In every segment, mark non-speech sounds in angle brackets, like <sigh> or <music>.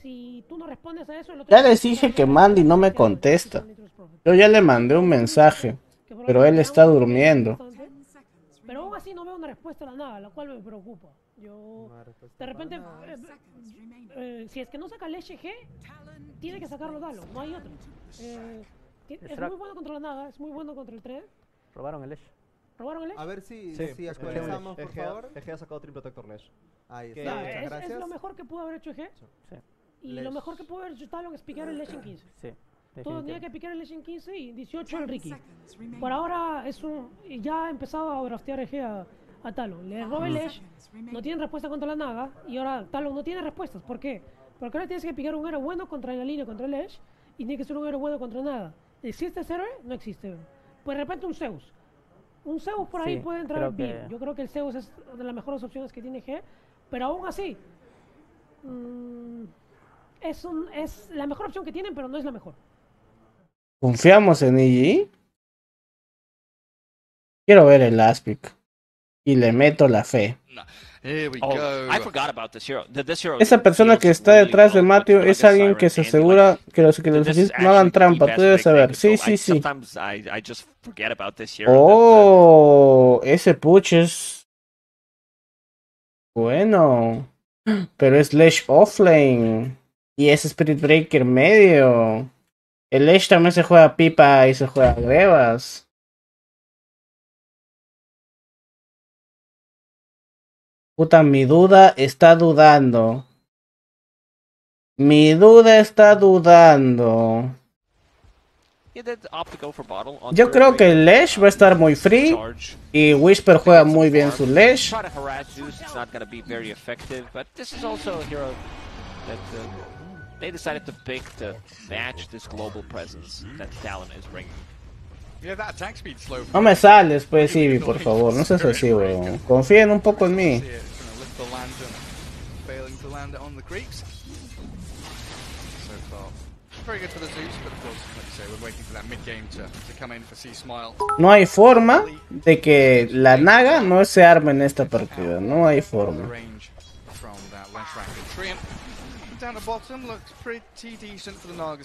si tú no respondes a eso, el otro Ya les dije que Mandy no me contesta. Yo ya le mandé un mensaje, pero él está durmiendo. Pero aún así no veo una respuesta a la nada, lo cual me preocupa. Yo, de repente, eh, eh, si es que no saca el SG, tiene que sacarlo Dalo, no hay otro. Eh, es muy bueno contra la nada, es muy bueno contra el 3. Robaron el Esh. ¿Robaron el? A ver si, Sí, si actualizamos, por favor. EG ha sacado Triple Protector Lash. Ahí está, Ah, muchas es, es gracias. lo mejor que pudo haber hecho EG. Sí, Y Lesh. lo mejor que pudo haber hecho Talon es picar el Lesh en 15. sí. Todo tenía que picar el Lesh en 15 y 18 el Ricky. Por ahora es un, ya ha empezado a draftear EG a, a Talon. Le roba el Lesh, no tiene respuesta contra la Naga y ahora Talon no tiene respuestas. ¿Por qué? Porque ahora tienes que picar un héroe bueno contra la línea contra el Lesh y tiene que ser un héroe bueno contra nada. ¿Existe ese héroe? No existe. Pues de repente un Zeus. Un Zeus por ahí Sí, puede entrar bien. que- Yo creo que el Zeus es de las mejores opciones que tiene G, pero aún así mm, es, un, es la mejor opción que tienen, pero no es la mejor. ¿Confiamos en EG? Quiero ver el Aspic. Y le meto la fe. Oh, go. I forgot about this hero. Th- This hero Esa persona que está detrás de Matthew es alguien que se asegura que los que no hagan trampa. Tú debes saber. Sí, sí, sí. Oh, ese push es bueno. Pero es Lesh offlane. Y es Spirit Breaker medio. El Lesh también se juega pipa y se juega grebas. Puta, mi duda está dudando. Mi duda está dudando. Yo creo que el Lesh va a estar muy free. Y Whisper juega muy bien su Lesh. They decided to pick to match this global presence that Talon is bringing. No me sales, pues, Ivy, por favor. No seas así, weón. Confíen un poco en mí. No hay forma de que la Naga no se arme en esta partida. No hay forma.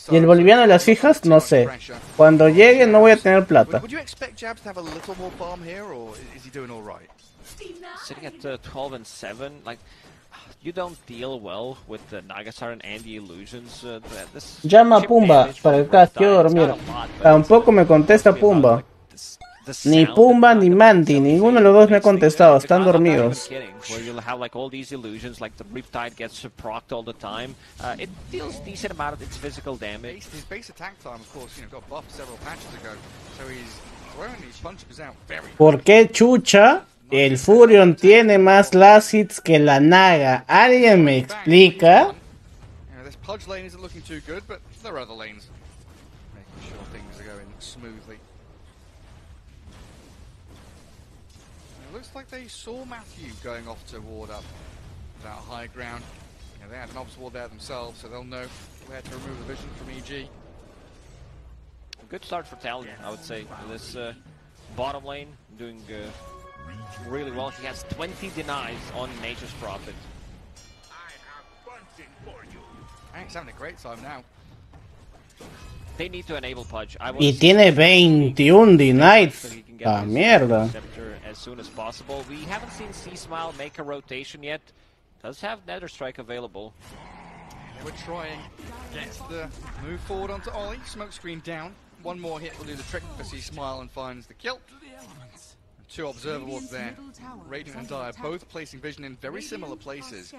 Y el boliviano de las fijas, no sé. Cuando llegue no voy a tener plata. Would, would you expect Jabs to have a little more farm here, or is he doing all right? Sitting at uh, 12 and 7, like, you don't deal well with the Nagasaran and the illusions. Uh, Llama a Pumba para el from cast, both quiero dormir. Tampoco me contesta Pumba. Ni Pumba ni themselves ninguno de los dos me ha contestado, están dormidos. kidding, Where you'll have like all these illusions, like the Riptide gets procced all the time. It deals decent amount of its physical damage. Base, his base attack time, of course, you know, got buffed several patches ago, so he's throwing these punches out very. ¿Por qué chucha el Furion tiene más last hits que la Naga? ¿Alguien me explica? Looks like they saw Matthew going off to ward up that high ground. You know, they had an obs ward there themselves, so they'll know where to remove the vision from EG. Good start for Talon, I would say. This uh, bottom lane doing uh, really well. He has 20 denies on Nature's Prophet. Hank's having a great time now. They need to enable Pudge. I Y was- tiene 21 denies. so he can get Ah, mierda. As soon as possible. We haven't seen C Smile make a rotation yet. Does have Nether Strike available. We're trying. Gets the move forward onto Ollie. Smoke screen down. One more hit will do the trick for C Smile and finds the kill. Two observables there. Radiant and Dire both placing vision in very similar places.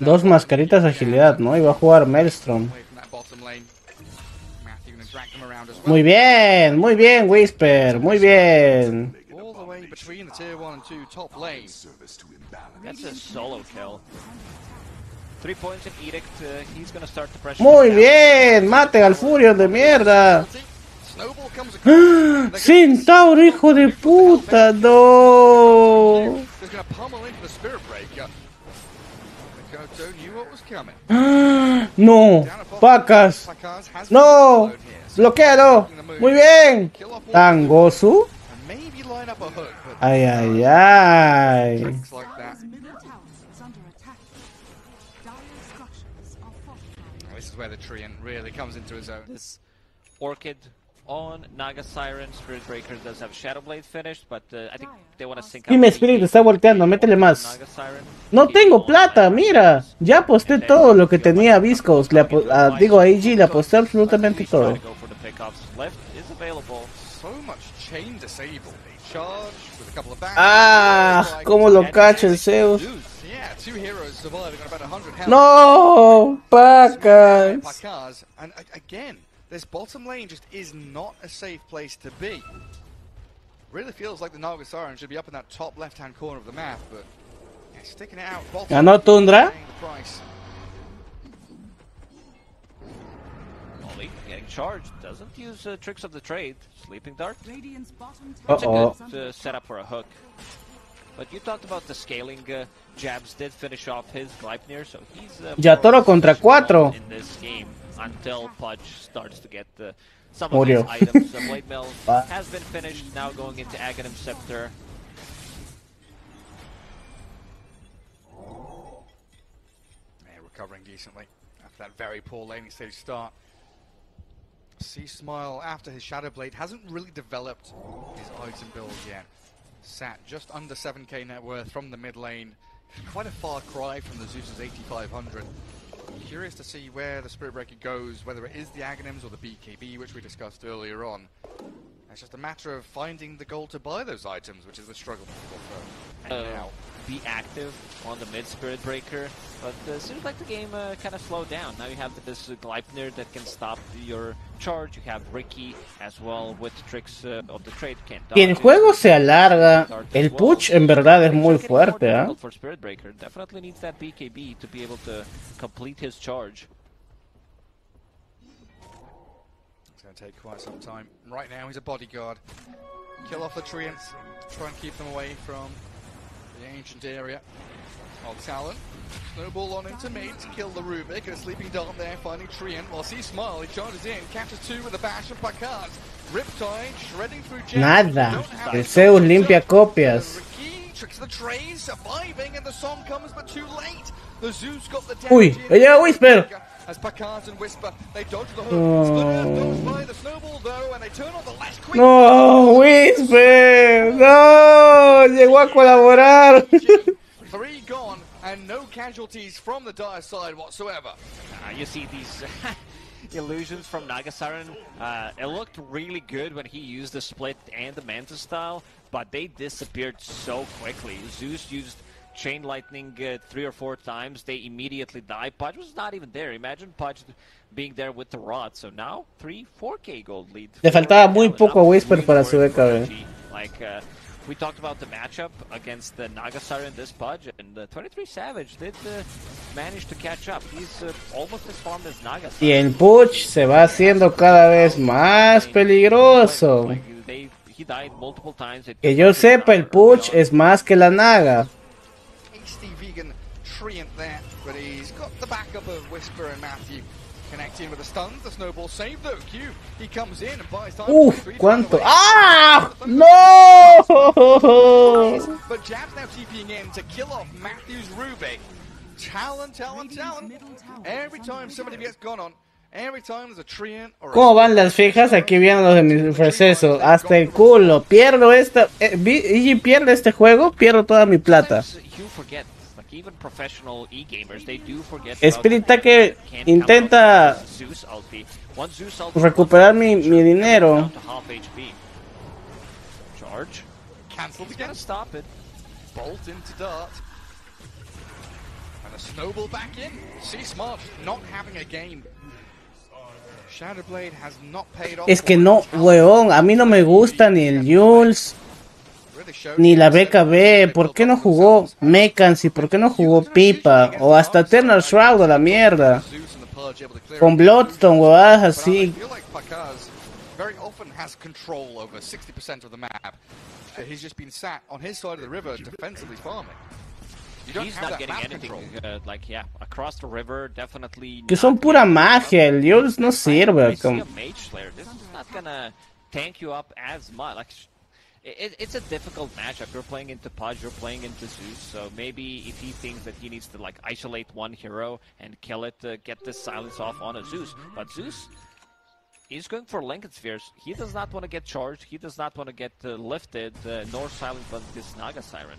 Dos mascaritas de agilidad, ¿no? Iba a jugar Maelstrom. Muy bien, muy bien, Whisper, muy bien. All the way between the tier 1 and 2 top lanes. That's a solo kill. Three points in Edict. He's gonna start the pressure. Muy bien, maten al Furion de mierda. Centauro, hijo de puta, no. <gasps> No, has No, bloquealo. Muy bien. Tangosu. Ay, ay, ay. This is where the Treant really comes into his own. This Orchid on Naga Siren. Spirit Breaker does have Shadow Blade finished, but uh, I think they want to sync up. Dime, Spirit, está volteando, métele más. No tengo plata, mira. Ya aposté todo lo que tenía a Viscos. Le apo- a- digo, a AG le aposté absolutamente todo. Ah, cómo lo cacha el Zeus. Yeah, two heroes surviving on about 100 health. No, pacas. Pakaz, and a- again, this bottom lane just is not a safe place to be. Really feels like the Naga should be up in that top left-hand corner of the map, but yeah, sticking it out. Bottom, ¿Ganó Tundra? price. Molly getting charged. Doesn't use uh, tricks of the trade. Sleeping Dart. Radiant's bottom Uh-oh. tower It's a good uh, setup for a hook. But you talked about the scaling. Uh, Jabs did finish off his Gleipnir, so he's uh, Ya more Toro contra cuatro. in this game until Pudge starts to get uh, some Murió. of his items. The Blade Mill <laughs> has been finished. Now going into Aghanim Scepter. Yeah, recovering decently after that very poor laning stage start. Sea Smile, after his Shadow Blade, hasn't really developed his item build yet. Sat just under 7k net worth from the mid lane. Quite a far cry from the Zeus's 8500. Curious to see where the Spirit Breaker goes, whether it is the Aghanims or the BKB, which we discussed earlier on. It's just a matter of finding the gold to buy those items, which is the struggle for Uh, now. be active on the mid Spirit Breaker, but uh, seems like the game uh, kind of slowed down. Now you have this uh, Gleipnir that can stop your charge. You have Ricky as well with tricks uh, of the trade. Can't Si el dodge it. juego se alarga, Dart as el well. push en verdad es muy Things are getting more fuerte, difficult For Spirit Breaker, definitely needs that BKB to be able to complete his charge. It's going to take quite some time. Right now, he's a bodyguard. Kill off the Treants. Try and keep them away from the ancient area. Oh, Talon. Snowball on into mid to kill the Rubik. A sleeping dart there, finding Treant. While see Smile, he charges in. Captures two with a bash and Pacard. Riptide shredding through Jet. Nada. El Zeus limpia copias. Tricks the trays, surviving, and the song comes, but too late. The Zeus got the Uy, damage in. ella Whisper. As Pacard and Whisper, they dodge the hook. Oh. Split Earth by the snowball though, and they turn on the lash quick. No, Whisper. No, llegó a colaborar. <laughs> Three gone, and no casualties from the dire side whatsoever. Uh, you see these <laughs> illusions from Nagasiren. Uh, it looked really good when he used the split and the Manta style, but they disappeared so quickly. Zeus used Chain Lightning uh, three or four times. They immediately die. Pudge was not even there. Imagine Pudge being there with the rod. So now, 3, 4k gold lead. Le faltaba muy poco a Whisper para su worried for Like, uh, we talked about the matchup against the Nagasiren this Pudge, and uh, 23 Savage did uh, manage to catch up. He's uh, almost as farmed as Nagasiren. Y el push se va haciendo cada vez más peligroso. Like, they- he died multiple times. It Que yo sepa, el push es más que la naga. Treant there, but he's got the backup of Whisper and Matthew. Connecting with the stuns, the snowball save though. Q, he comes in and buys time. Uf, cuánto. ¡Ah! ¡No! <laughs> But Jab's now TPing in to kill off Matthew's Rubik. Talon, Talon, Talon. Every time somebody gets gone on, every time there's a treant or a ¿Cómo van las fijas? Aquí vienen los de mi proceso. Hasta el culo. Pierdo esta. Eh, vi- y pierde este juego, pierdo toda mi plata. Espírita que intenta recuperar mi, mi dinero. down to half HP. Charge. cancelled He's again. gonna stop it. Bolt into Dart. And a snowball back in. See Smart not having a game. Shadowblade has not paid off. Es que no, weón, a mí no me gusta ni el Jules, ni la BKB. ¿Por qué no jugó Mekans y por qué no jugó Pipa? O hasta Eternal Shroud a la mierda. Con. Bloodstone, huevadas así. feel like Pakaz very often has control over 60% of the map. But he's just been sat on his side of the river defensively farming. You don't He's have not that getting map anything. control. Like yeah, across the river, definitely. Que son pura magia, el Jules no sirve. como- it, it's a difficult matchup. You're playing into Pudge, you're playing into Zeus, so maybe if he thinks that he needs to like isolate one hero and kill it to get this silence off on a Zeus, but Zeus is going for Lincoln Spheres. He does not want to get charged, he does not want to get uh, lifted, uh, nor silent by this Naga Siren.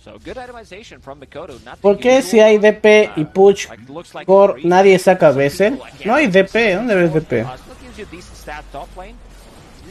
So good itemization from Mikoto. Not ¿Por qué si hay DP y push like, looks like core nadie saca like, No hay. DP, ¿dónde ves DP?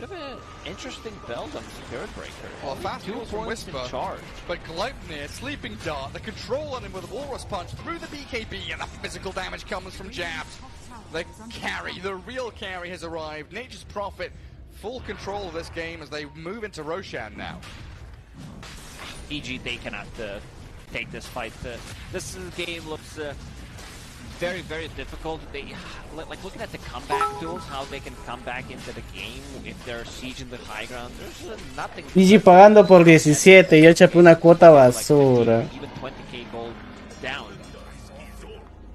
And Bit of an interesting build on Spirit Breaker. Well, Only fast two rules from Whisper. charge. But Gleipnir, Sleeping Dart, the control on him with a Walrus Punch through the BKB, and the physical damage comes from Jabs. The carry, the real carry has arrived. Nature's Prophet, full control of this game as they move into Roshan now. EG, they cannot uh, take this fight. Uh, this game looks uh, very, very difficult. They like looking at the comeback tools, how they can come back into the game if they're sieging the high ground. There's nothing. GG pagando por 17 y chapé una cuota basura. Like 15, even 20k gold down.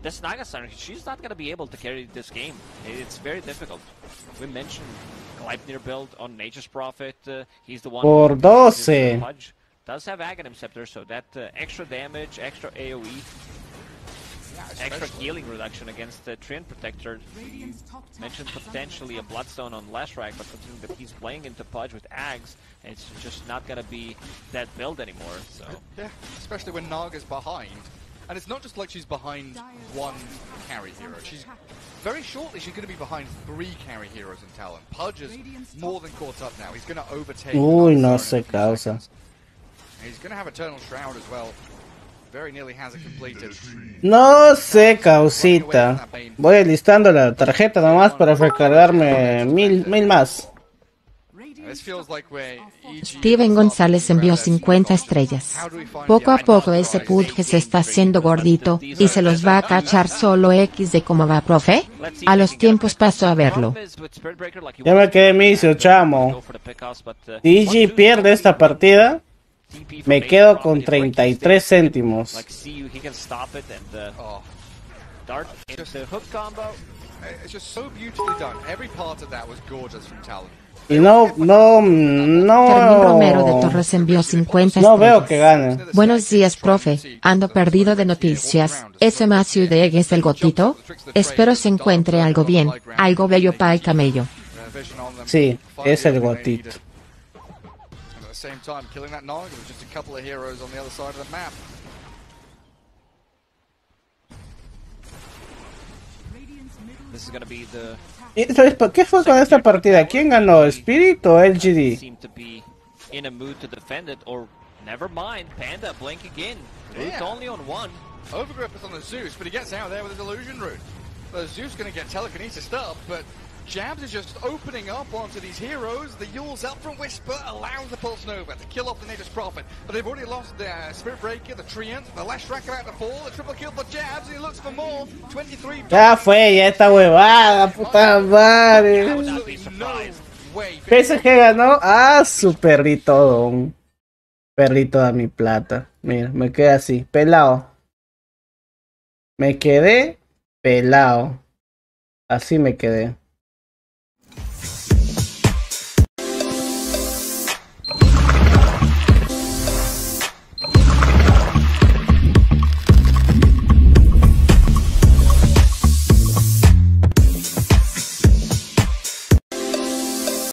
This Naga Siren, she's not going to be able to carry this game. It's very difficult. We mentioned Gleipnir build on Nature's Prophet. Uh, he's the one Por who 12. Pudge does have Aghanim Scepter, so that uh, extra damage, extra AoE, extra healing reduction against the Treant Protector. Radiant's top tower Mentioned potentially a. Bloodstone on Lashrak, but considering that he's playing into Pudge with Ags, it's just not going to be that build anymore. So Yeah, especially when Naga's behind. And it's not just like she's behind one carry hero. She's very shortly she's going to be behind three carry heroes in Talon. Pudge is more than caught up now. He's going to overtake. Uy, Naga no Siren in se a few causa. He's going to have Eternal Shroud as well. No sé, causita. Voy listando la tarjeta nomás para recargarme mil, mil más. EG Steven González envió 50 estrellas. Poco a poco ese pudge se está haciendo gordito, y se los va a cachar solo X de cómo va, profe. A los tiempos paso a verlo. Ya me quedé misio, chamo. uh, Zeus pierde esta partida, me quedo con if Breaking 33 stays, céntimos. Uh, Oh. Y no, no, Fermín Romero de no. Torres envió 50 No veo que gane. Buenos días, profe. Ando perdido de noticias. ¿Ese Matthew de Egg es el gotito? Espero se encuentre algo bien, algo bello para el camello. Sí, es el gotito. Needed. And at the same time, killing that Naga with just a couple of heroes on the other side of the map. This is gonna be the ¿Y sabes por qué fue con esta partida? ¿Quién ganó? ¿Spirit o LGD? seem to be in a mood to defend it, or never mind, Panda blink again. It's Yeah. only on one. Overgrip is on the Zeus, but he gets out there with his illusion root. The Zeus going to get telekinesis up, but Jabs is just opening up onto these heroes. The Yule's up from Whisper, allows the Pulse Nova to kill off the Nature's Prophet. But they've already lost the uh, Spirit Breaker, the Treant, the Lashrak about to fall, the triple kill for Jabs, he looks for more. 23 Ya fue, ya esta huevada, puta madre. No way. PSG ganó a su perrito don. Perrito da mi plata. Mira, me quedé así, pelado. Me quedé pelado. Así me quedé.